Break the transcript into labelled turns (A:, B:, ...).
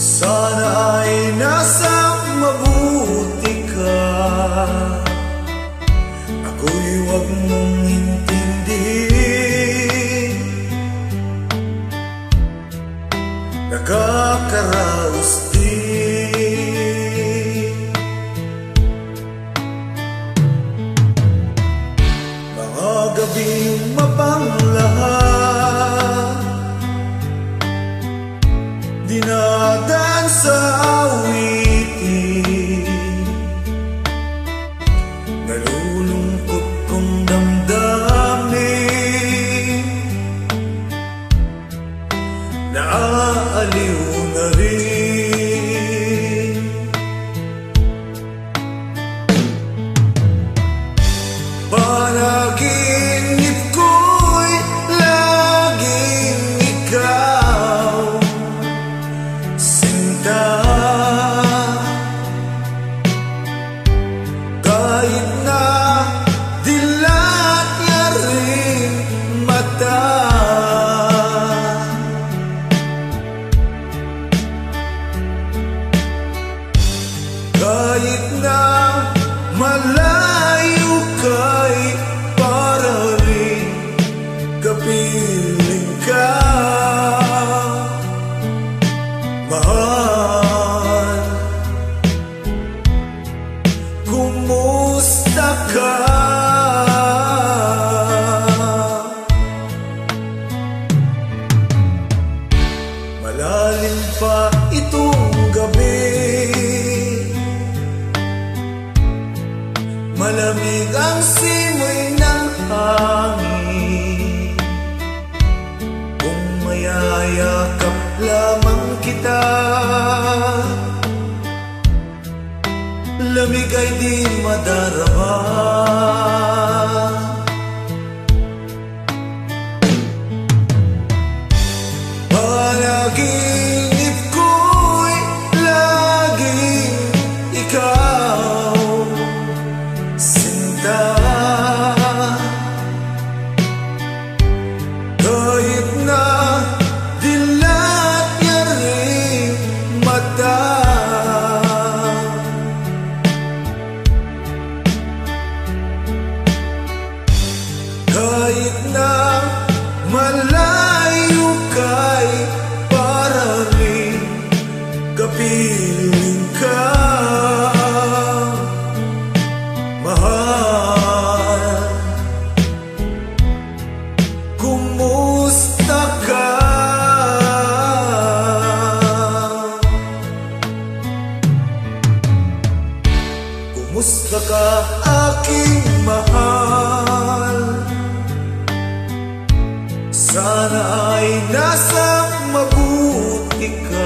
A: Sana ay nasa mabuti ka. Ako'y huwag mong intindihin. Nakakaraos din. Mga gabing mapangalaman dinadansa awa Kahit na malayo kay para rin kapiling ka. Mahal. Kumusta ka? Malalim pa itong gabi Malamig ang simoy ng hangin. Kung mayayakap lamang kita Lamig ay di madarama. Palagi Baka aking mahal. Sana ay nasa mabuti ka.